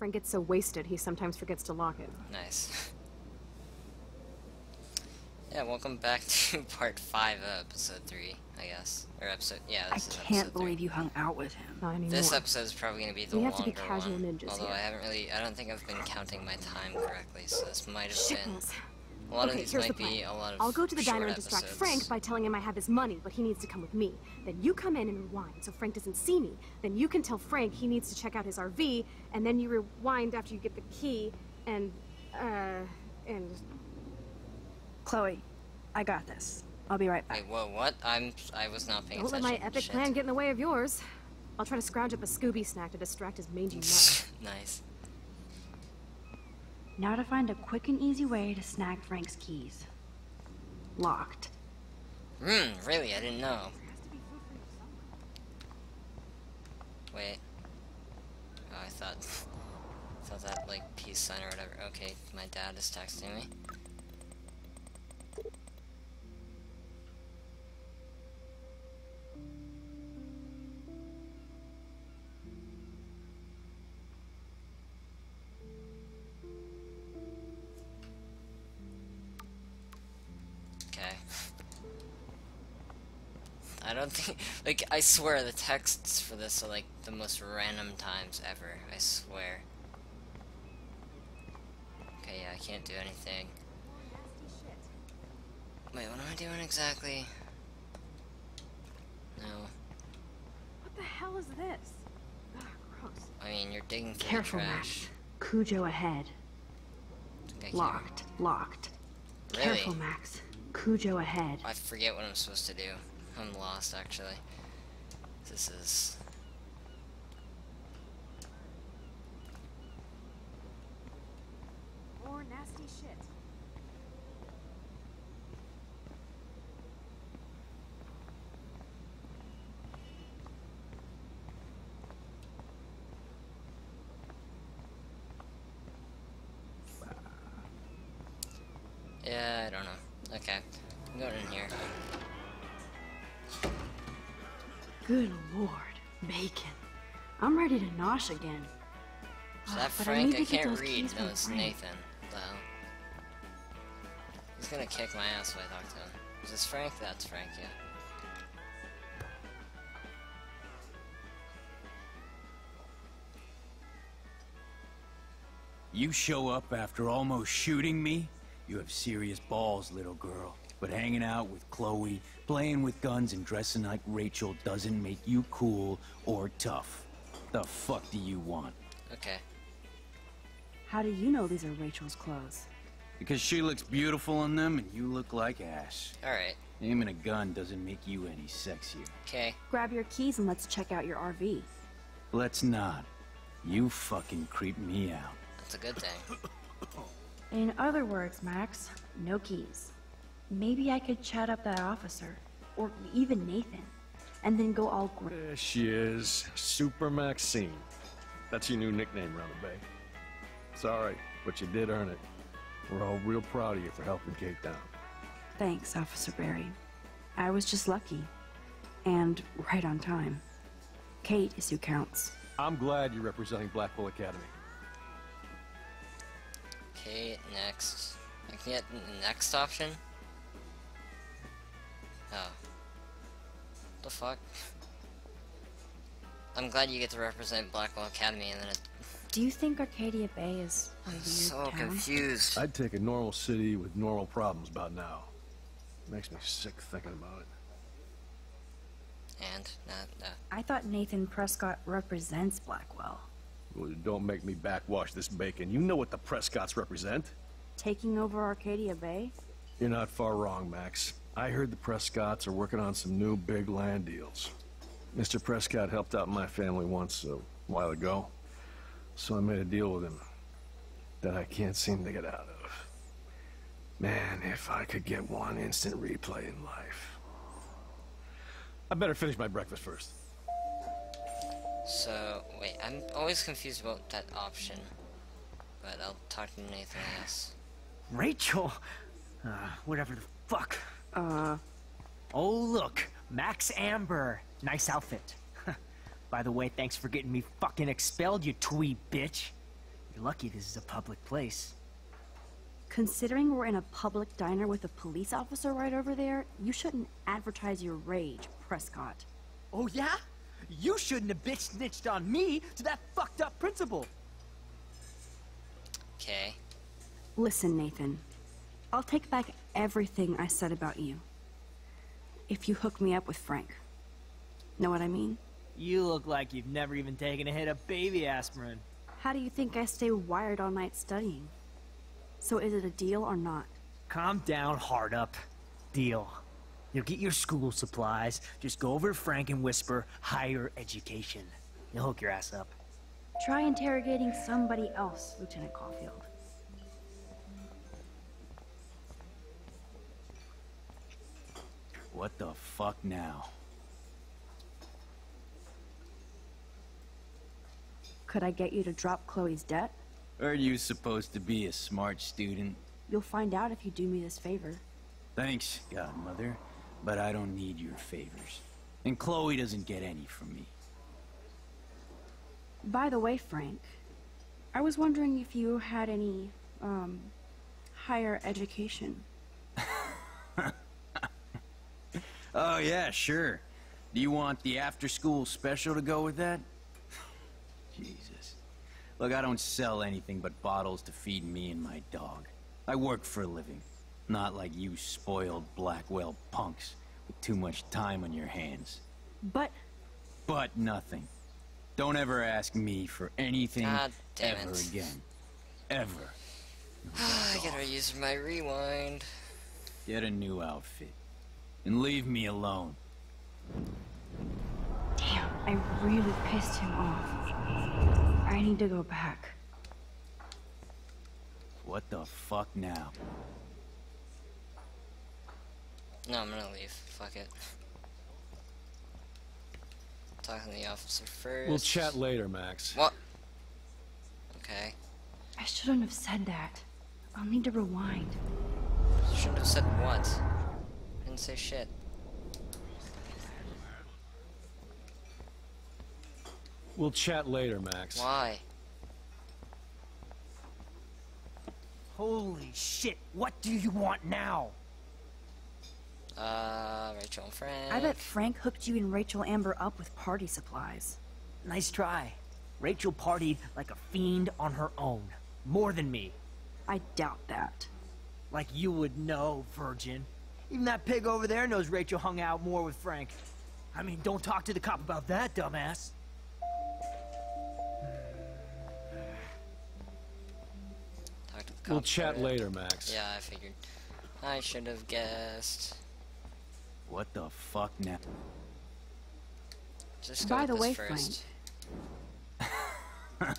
Frank gets so wasted, he sometimes forgets to lock it. Nice. yeah, welcome back to part 5 of episode 3, I guess. Or episode, yeah, I this is can't episode three. believe you hung out with him. Not anymore. This episode is probably going to be the We have to longer be casual one. ninjas although here. I haven't really, I don't think I've been counting my time correctly, so this might have been... A lot okay, of these here's might the plan. be a lot of I'll go to the diner and distract episodes. Frank by telling him I have his money, but he needs to come with me. Then you come in and rewind, so Frank doesn't see me. Then you can tell Frank he needs to check out his RV, and then you rewind after you get the key, and, uh, and... Chloe, I got this. I'll be right back. Wait, whoa, what? I'm, I was not paying Don't let my epic Shit. plan get in the way of yours. I'll try to scrounge up a Scooby snack to distract his mangy nut. nice. Now to find a quick and easy way to snag Frank's keys. Locked. Hmm, really? I didn't know. Wait. Oh, I thought... I thought that, like, peace sign or whatever. Okay, my dad is texting me. I don't think, like, I swear the texts for this are like the most random times ever. I swear. Okay, yeah, I can't do anything. Wait, what am I doing exactly? No. What the hell is this? Ugh, gross. I mean, you're digging through Careful, trash. Max. Cujo ahead. Locked. Locked. Really? Careful, Max. Cujo ahead. I forget what I'm supposed to do. I'm lost, actually. This is... More nasty shit. Yeah, I don't know. Okay. Going in here. Good lord. Bacon. I'm ready to nosh again. Is Ah, that but I Frank? need I, to get can't those read. keys No, it's Frank. Nathan. The hell? He's gonna kick my ass when I talk to him. Is this Frank? That's Frank, yeah. You show up after almost shooting me? You have serious balls, little girl. But hanging out with Chloe, playing with guns, and dressing like Rachel doesn't make you cool or tough. The fuck do you want? Okay. How do you know these are Rachel's clothes? Because she looks beautiful in them and you look like ass. Alright. Aiming a gun doesn't make you any sexier. Okay. Grab your keys and let's check out your RV. Let's not. You fucking creep me out. That's a good thing. In other words, Max, no keys. Maybe I could chat up that officer, or even Nathan, and then go all gr- There she is, Super Maxine. That's your new nickname around the bay. It's alright, but you did earn it. We're all real proud of you for helping Kate down. Thanks, Officer Berry. I was just lucky. And right on time. Kate is who counts. I'm glad you're representing Blackwell Academy. Okay, next. I can get the next option? The fuck? I'm glad you get to represent Blackwell Academy and then it, Do you think Arcadia Bay is a I'm weird so town? confused. I'd take a normal city with normal problems about now. Makes me sick thinking about it. And, uh, uh, I thought Nathan Prescott represents Blackwell. Well, don't make me backwash this bacon. You know what the Prescotts represent. Taking over Arcadia Bay? You're not far wrong, Max. I heard the Prescotts are working on some new big land deals. Mr. Prescott helped out my family once a while ago, so I made a deal with him that I can't seem to get out of. Man, if I could get one instant replay in life. I better finish my breakfast first. so, wait, I'm always confused about that option. But I'll talk to Nathan, I guess. Rachel? Uh, whatever the fuck. Uh, Oh, look. Max Amber. Nice outfit. By the way, thanks for getting me fucking expelled, you twee bitch. You're lucky this is a public place. Considering we're in a public diner with a police officer right over there, you shouldn't advertise your rage, Prescott. Oh, yeah? You shouldn't have bitch snitched on me to that fucked up principal. Okay. Listen, Nathan. I'll take back everything I said about you. If you hook me up with Frank. Know what I mean? You look like you've never even taken a hit of baby aspirin. How do you think I stay wired all night studying? So is it a deal or not? Calm down, hard up. Deal. You'll get your school supplies. Just go over to Frank and whisper higher education. You'll hook your ass up. Try interrogating somebody else, Lieutenant Caulfield. What the fuck now? Could I get you to drop Chloe's debt? Are you supposed to be a smart student? You'll find out if you do me this favor. Thanks, Godmother, but I don't need your favors. And Chloe doesn't get any from me. By the way, Frank, I was wondering if you had any, um, higher education. Oh, yeah, sure. Do you want the after-school special to go with that? Jesus. Look, I don't sell anything but bottles to feed me and my dog. I work for a living. Not like you spoiled Blackwell punks with too much time on your hands. But But nothing. Don't ever ask me for anything God damn ever it. again. Ever. I gotta use my rewind. Get a new outfit. And leave me alone. damn, I really pissed him off. I need to go back. What the fuck now? No, I'm gonna leave. Fuck it. Talking to the officer first. We'll chat later, Max. What? Okay. I shouldn't have said that. I'll need to rewind. You shouldn't have said what. I didn't say shit. We'll chat later, Max. Why? Holy shit, what do you want now? Uh, Rachel and Frank. I bet Frank hooked you and Rachel Amber up with party supplies. Nice try. Rachel partied like a fiend on her own. More than me. I doubt that. Like you would know, virgin. Even that pig over there knows Rachel hung out more with Frank. I mean, don't talk to the cop about that, dumbass. Talk to the We'll chat for later, Max. Yeah, I figured. I should have guessed. What the fuck now? Just go By with the this way, first. Frank.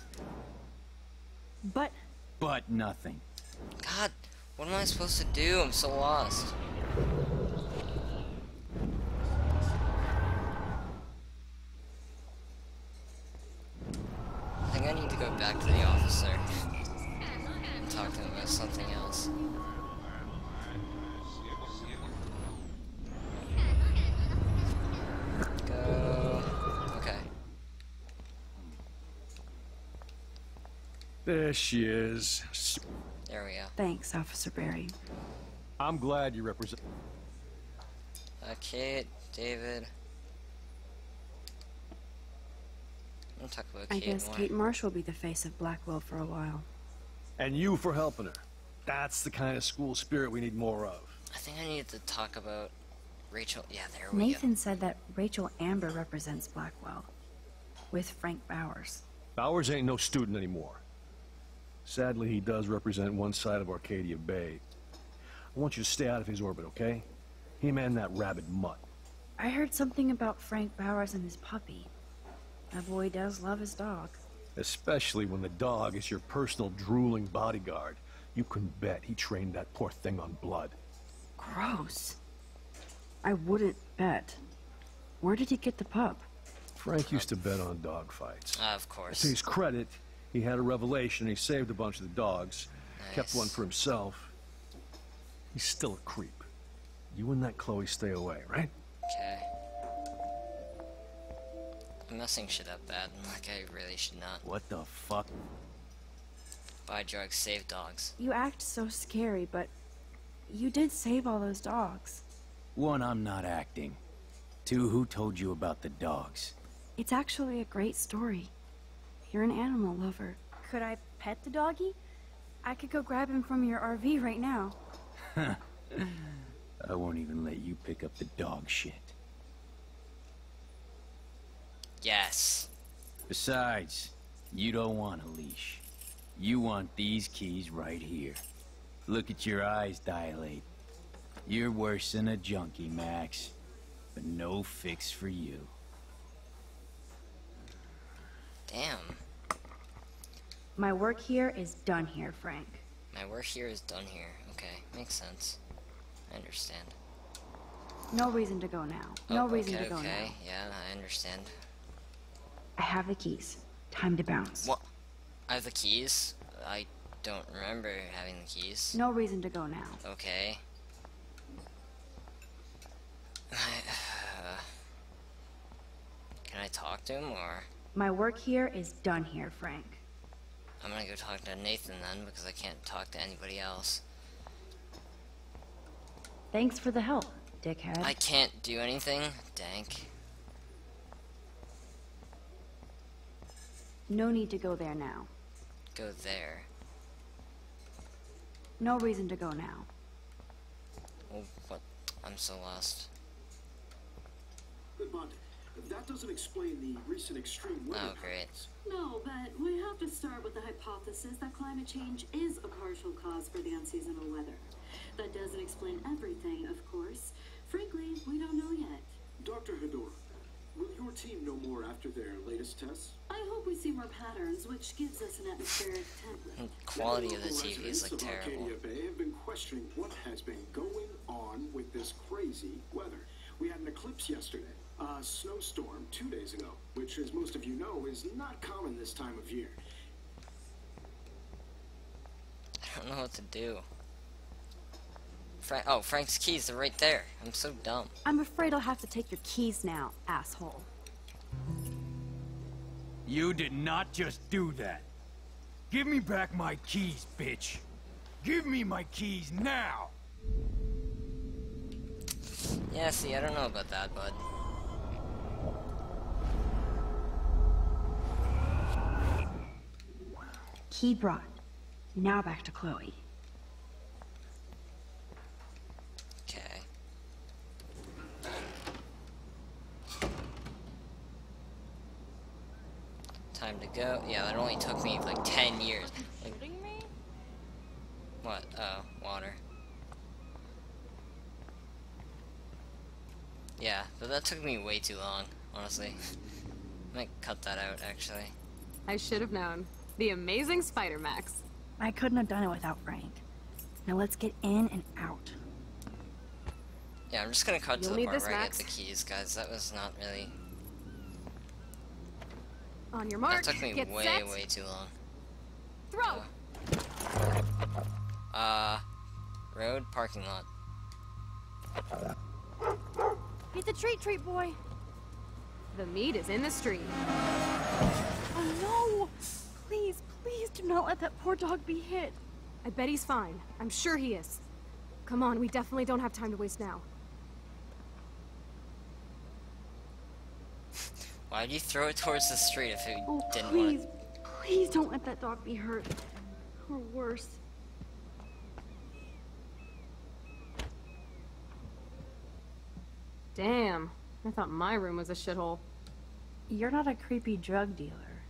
but But nothing. God, what am I supposed to do? I'm so lost. I think I need to go back to the officer and talk to him about something else. Go. Okay. There she is. There we go. thanks, Officer Berry. I'm glad you represent. Uh, Kate, David. I'm gonna talk about I guess more. Kate Marsh will be the face of Blackwell for a while. And you for helping her. That's the kind of school spirit we need more of. I think I need to talk about Rachel. Yeah, there we go. Nathan said that Rachel Amber represents Blackwell. With Frank Bowers. Bowers ain't no student anymore. Sadly, he does represent one side of Arcadia Bay. I want you to stay out of his orbit, okay? Him and that rabid mutt. I heard something about Frank Bowers and his puppy. That boy does love his dog. Especially when the dog is your personal drooling bodyguard. You can bet he trained that poor thing on blood. Gross. I wouldn't bet. Where did he get the pup? Frank used to bet on dog fights. go. Uh, of To course. his credit, he had a revelation. He saved a bunch of the dogs, kept one for himself. He's still a creep. You and that Chloe stay away, right? Okay. I'm messing shit up bad. Like I really should not. What the fuck? Buy drugs, save dogs. You act so scary, but you did save all those dogs. One, I'm not acting. Two, who told you about the dogs? It's actually a great story. You're an animal lover. Could I pet the doggy? I could go grab him from your RV right now. I won't even let you pick up the dog shit. Yes. Besides, you don't want a leash. You want these keys right here. Look at your eyes dilate. You're worse than a junkie, Max. But no fix for you. Damn. My work here is done here, Frank. My work here is done here. Okay, makes sense. I understand. No reason to go now. No Oh, reason okay, to go now. okay. now. Yeah, I understand. I have the keys. Time to bounce. What? I have the keys? I don't remember having the keys. No reason to go now. Okay. Can I talk to him or My work here is done here, Frank. I'm gonna go talk to Nathan then because I can't talk to anybody else. Thanks for the help, dickhead. I can't do anything? Dank. No need to go there now. Go there. No reason to go now. Oh, what? I'm so lost. But that doesn't explain the recent extreme weather. Oh, great. No, but we have to start with the hypothesis that climate change is a partial cause for the unseasonal weather. That doesn't explain everything, of course. Frankly, we don't know yet. Dr. Hedora, will your team know more after their latest tests? I hope we see more patterns, which gives us an atmospheric template. Quality of the Local TV is like residents of terrible. Arcadia Bay have been questioning what has been going on with this crazy weather. We had an eclipse yesterday, a snowstorm two days ago, which, as most of you know, is not common this time of year. I don't know what to do. Frank. Oh, Frank's keys are right there. I'm so dumb. I'm afraid I'll have to take your keys now, asshole. You did not just do that. Give me back my keys, bitch. Give me my keys now. Yeah, see, I don't know about that, bud. Key brought. Now back to Chloe. Okay. Time to go. Yeah, that only took me like 10 years. Like, what? Oh, water. Yeah, but that took me way too long, honestly. Might cut that out, actually. I should have known. The amazing Spider Max. I couldn't have done it without Frank. Now let's get in and out. Yeah, I'm just gonna cut to You'll the need part this, where I get the keys, guys. That was not really... On your mark, That took me get way, set, way too long. throw! Uh, road, parking lot. It's the treat, treat boy. The meat is in the street. Oh no! Please, please do not let that poor dog be hit. I bet he's fine. I'm sure he is. Come on, we definitely don't have time to waste now. Why'd you throw it towards the street if you Oh, didn't please, want please don't let that dog be hurt. Or worse. Damn, I thought my room was a shithole. You're not a creepy drug dealer.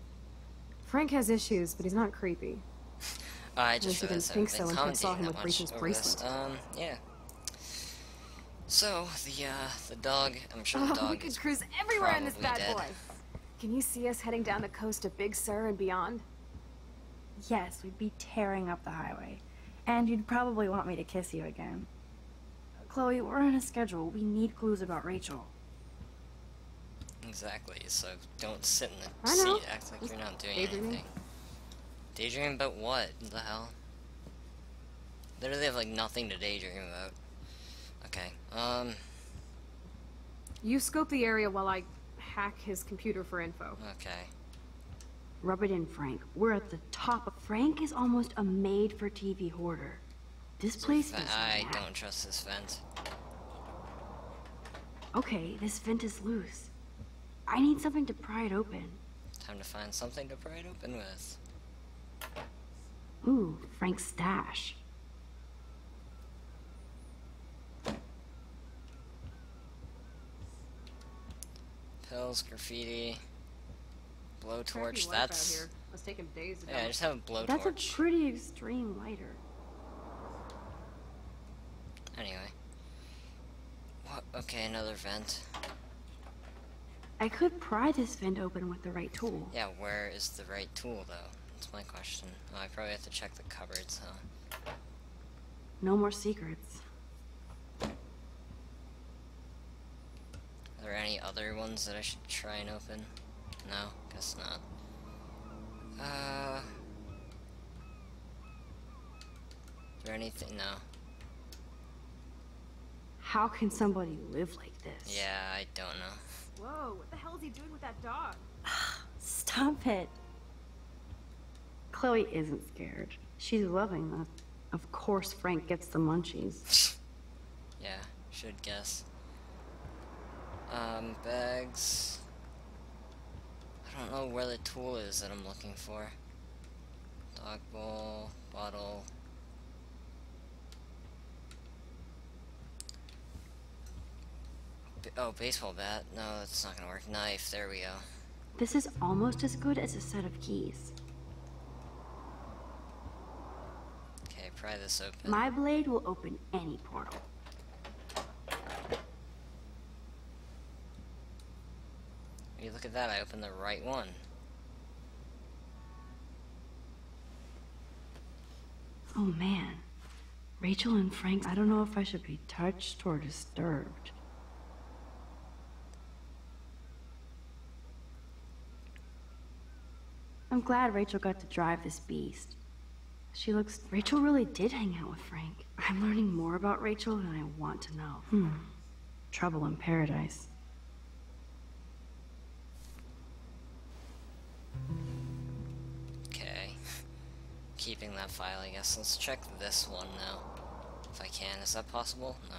Frank has issues, but he's not creepy. I just didn't think so until I saw him with much Rachel's bracelet. Um, yeah. So, the, uh, the dog, I'm sure the Oh, dog we could is cruise everywhere in this bad dead. boy. Can you see us heading down the coast of Big Sur and beyond? Yes, we'd be tearing up the highway. And you'd probably want me to kiss you again. Chloe, we're on a schedule. We need clues about Rachel. Exactly, so don't sit in the I seat, act like you're not doing daydreaming. anything. Daydream about what? The hell? Literally have like nothing to daydream about. Okay, um, You scope the area while I hack his computer for info. okay. Rub it in, Frank. We're at the top. Frank is almost a made-for-TV hoarder. This place is I don't trust this vent. Okay, this vent is loose. I need something to pry it open. Time to find something to pry it open with. Ooh, Frank's stash. Pills, graffiti, blowtorch. That's out here. Take him days to yeah. go. Just have a blowtorch. That's a pretty extreme lighter. Anyway. What? Okay, another vent. I could pry this vent open with the right tool. Yeah, where is the right tool though? That's my question. Oh, I probably have to check the cupboards, huh? No more secrets. Are there any other ones that I should try and open? No, guess not. Uh. Is there anything? No. How can somebody live like this? Yeah, I don't know. Whoa, what the hell is he doing with that dog? Stop it. Chloe isn't scared. She's loving that. Of course Frank gets the munchies. Yeah, should guess. Um, bags. I don't know where the tool is that I'm looking for. Dog bowl, bottle. B- oh, baseball bat. No, that's not gonna work. Knife. There we go. This is almost as good as a set of keys. Okay, pry this open. My blade will open any portal. Hey, look at that. I opened the right one. Oh man. Rachel and Frank, I don't know if I should be touched or disturbed. I'm glad Rachel got to drive this beast. She looks. Rachel really did hang out with Frank. I'm learning more about Rachel than I want to know. Hmm. Trouble in paradise. Okay. Keeping that file, I guess. Let's check this one now. If I can. Is that possible? No.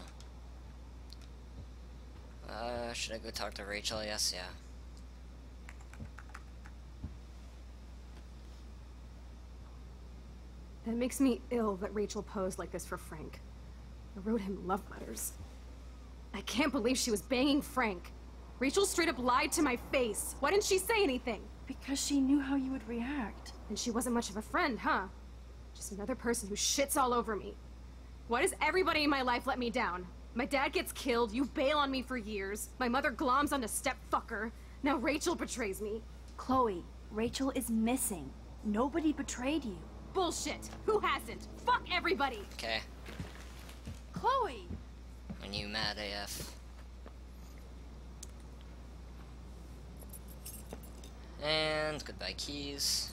Uh, should I go talk to Rachel? Yes, yeah. That makes me ill that Rachel posed like this for Frank. I wrote him love letters. I can't believe she was banging Frank. Rachel straight up lied to my face. Why didn't she say anything? Because she knew how you would react. And she wasn't much of a friend, huh? Just another person who shits all over me. Why does everybody in my life let me down? My dad gets killed, you bail on me for years, my mother gloms onto step fucker. Now Rachel betrays me. Chloe, Rachel is missing. Nobody betrayed you. Bullshit! Who hasn't? Fuck everybody! Okay. Chloe! When you mad AF. And goodbye keys.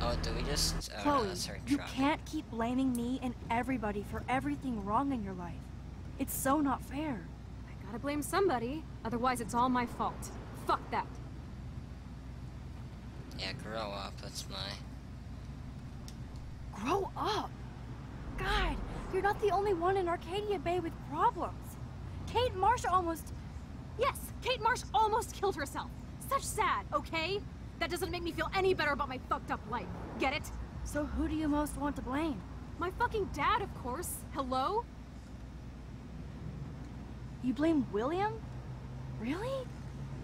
Oh, do we just? Oh, no, Chloe, that's her you truck. can't keep blaming me and everybody for everything wrong in your life. It's so not fair. I gotta blame somebody, otherwise it's all my fault. Fuck that. Yeah, grow up. That's my. Grow up! God, you're not the only one in Arcadia Bay with problems. Kate Marsh almost. Yes, Kate Marsh almost killed herself. Such sad, okay? That doesn't make me feel any better about my fucked up life. Get it? So who do you most want to blame? My fucking dad, of course. Hello? You blame William? Really?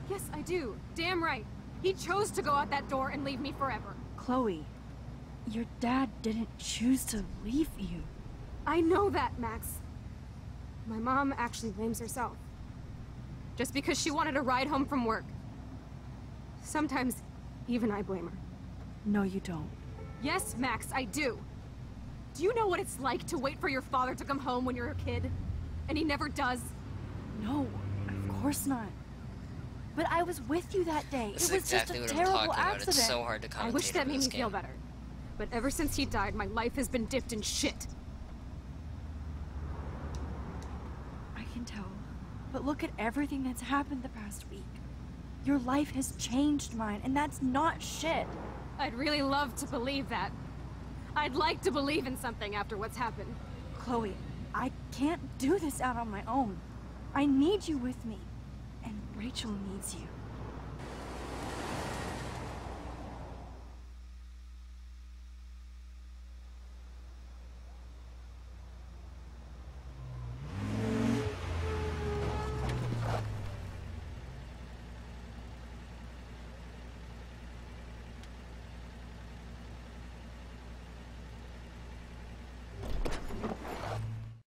Yes, I do. Damn right. He chose to go out that door and leave me forever. Chloe, your dad didn't choose to leave you. I know that, Max. My mom actually blames herself. Just because she wanted a ride home from work. Sometimes, even I blame her. No, you don't. Yes, Max, I do. Do you know what it's like to wait for your father to come home when you're a kid? And he never does? No, of course not. But I was with you that day. This it is was exactly just a what I'm terrible about. accident. It's so hard to commentate I wish that made me this feel better. But ever since he died, my life has been dipped in shit. But look at everything that's happened the past week. Your life has changed mine, and that's not shit. I'd really love to believe that. I'd like to believe in something after what's happened. Chloe, I can't do this out on my own. I need you with me. And Rachel needs you.